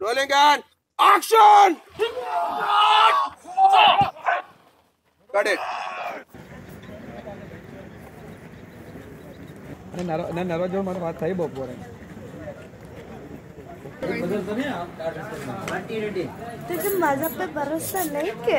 Rolling and action! Got it. નરવા જો મારી વાત થઈ બપોરે तुझे माझा पे भरोसा नहीं के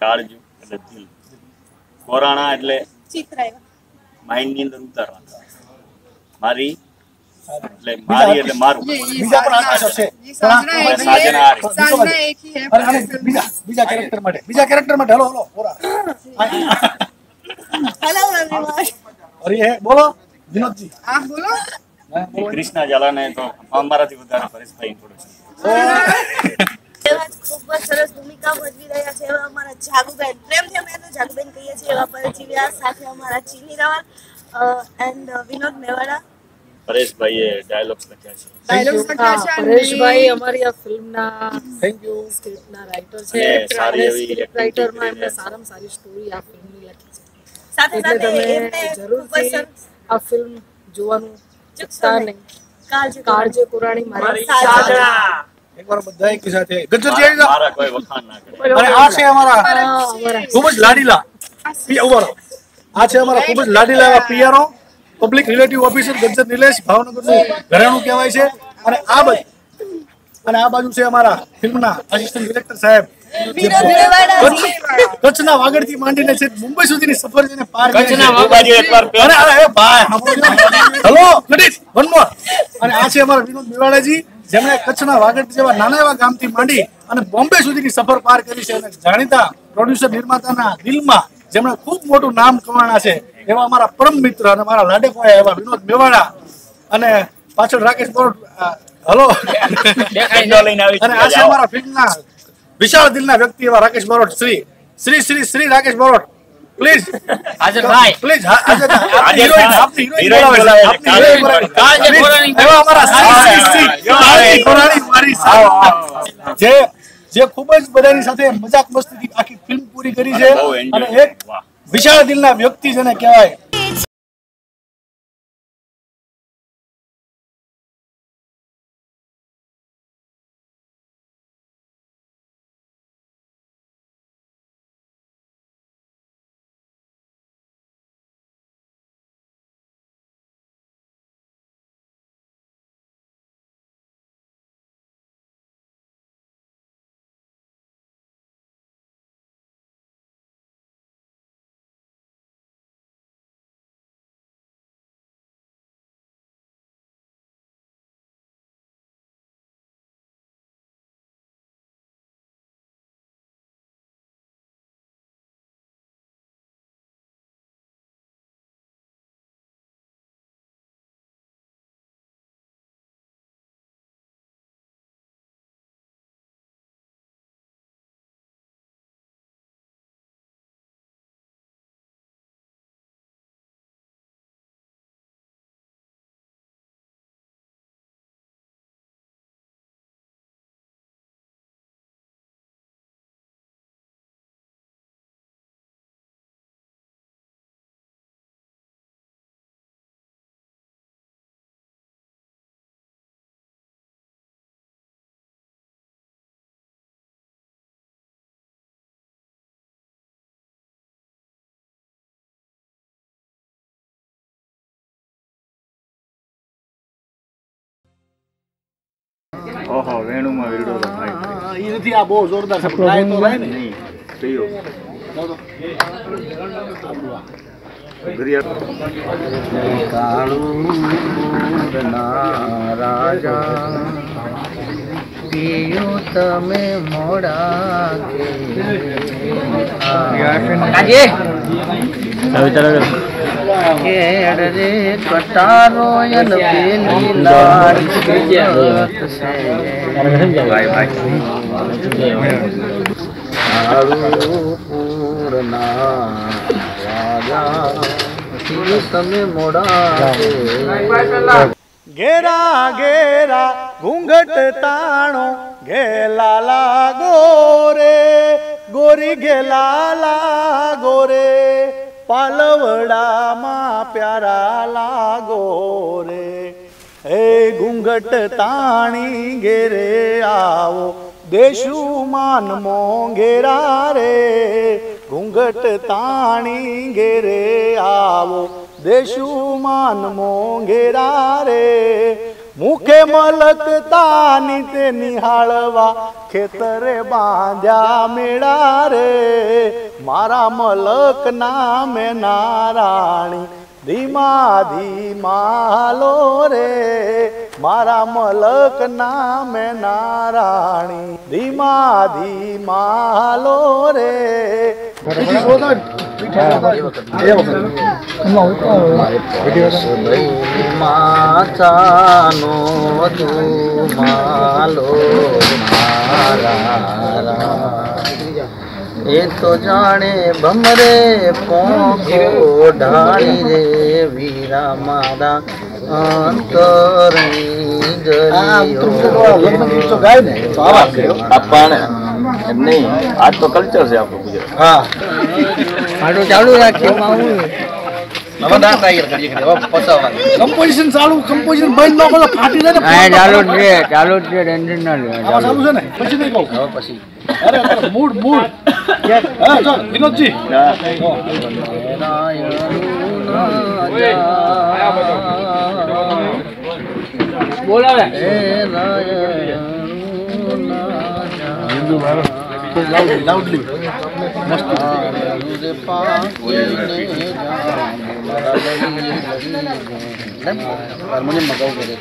કાળજું એટલે દિલ કોરાણા એટલે માઇન્ડની અંદર ઉતારવાના મારી એટલે મારી એટલે મારું બીજા પણ આકાશ છે સાજના સાજના એક હી હે અને બીજા બીજા કેરેક્ટર માટે બીજા કેરેક્ટર માટે હલો હલો ઓરા હલો રવિવાસ અરે હે બોલો વિનોદજી આપ બોલો કૃષ્ણા જલાને તો અમારાથી વધારે પરેશભાઈ ઇન્ટ્રોડક્શન ગોપાલજી વ્યાસ સાથે અમારા ચીની રાવલ એન્ડ વિનોદ મેવાડા પરેશભાઈએ ડાયલોગ્સ લખ્યા છે ડાયલોગ્સ લખ્યા છે પરેશભાઈ અમારી આ ફિલ્મના થેન્ક યુ સ્ક્રિપ્ટના રાઇટર છે સારી એવી રાઇટરમાં એમને સારામાં સારી સ્ટોરી આ ફિલ્મની લખી છે સાથે સાથે જરૂરથી આ ફિલ્મ જોવાનું ચૂકતા નહીં કાળજે કુરાણી મારી સાજણા એક વાર બધા એક સાથે ગજર જેવી મારા કોઈ વખાણ ના કરે અરે આ છે અમારા ખૂબ જ લાડીલા ઊભા રહો. આ છે અમારા ખૂબ જ લાડીલા એવા PRO public relative officer Gajjar Nilesh ભાવનગરનું ઘરેણું કહેવાય છે. અને આ બાજુ અને આ બાજુ છે અમારા ફિલ્મના આસિસ્ટન્ટ ડિરેક્ટર સાહેબ. કચ્છના વાગડથી માંડીને છે મુંબઈ સુધીની સફર જેને પાર કચ્છના બાજુ એકવાર અરે અરે ભાઈ હેલો ગણેશ વન મોર અને આ છે અમારા વિનોદ મેવાડાજી જેમણે કચ્છના વાગડ જેવા નાના એવા ગામથી માંડી અને બોમ્બે સુધીની સફર પાર કરી છે. અને જાણીતા પ્રોડ્યુસર નિર્માતાના દિલમાં જેમણે ખૂબ મોટું નામ કમાણા છે એવા અમારા પરમ મિત્ર અને મારા લાડેકોયા એવા વિનોદ મેવાડા અને પાછળ રાકેશ બોરડ હલો. ઝંડો લઈને આવી અને આ છે અમારા ફિલ્મના વિશાળ દિલના વ્યક્તિ એવા રાકેશ બારોટ શ્રી શ્રી શ્રી શ્રી રાકેશ પ્લીઝ. પ્લીઝ હાજર આપની બોલાવે. આપની બોલાવે. એવા અમારા શ્રી શ્રી શ્રી મારી સાથે. જે જે ખૂબ જ બધાની સાથે મજાક મસ્તીથી આખી પૂરી કરી છે બહુ enjoy. અને એક વાહ. વિશાળ દિલના વ્યક્તિ જેને કહેવાય ઓહો વેણુમાં વીરડો તો થાય હા, એ નથી આ બહુ જોરદાર છે. તો ગાય ને. નહીં કયો તમે મોડા આજે કેડ રે કટારો યન પેલી લાડ તમે મોડા ઘેરા ઘેરા, ઘૂંઘટ તાણો, ઘેલા લાગો રે, ગોરી ઘેલા લાગો પાલવડામાં પ્યારા લાગો રે. હે ઘૂંઘટ તાણી ઘેરે આવો દેશુ માન મોંઘેરા રે. ઘૂંઘટ તાણી ઘેરે આવો દેશુ માન મોંઘેરા રે. મુખે મલકતા નીતે નિહાળવા ખેતરે બાંધ્યા મેળા રે. મારા મલક નામે નારાણી, ધીમા ધીમા હાલો રે. મારા મલક નામે નારાણી, ધીમા ધીમા હાલો રે. માચાનો માલો મારા. એ તો જાણે ભમરે પોખો ઢાળી રે વીરા મારા. નહીં. આજ તો કલ્ચર છે આપણું ગુજરાત. હા. આટલું ચાલુ હું. કમ્પોઝિશન ચાલુ કમ્પોઝિશન બંધ ન કરો ફાટી જાય ને હા ચાલુ છે ચાલુ છે ટેન્શન ના લે ચાલુ છે ને? પછી નહીં કહું. પછી. અરે અરે મૂડ મૂડ હા ચાલ વિનોદજી. બોલાવે લાઉડલી લાઉડલી હાર્મોનિયમ મગાવું કરે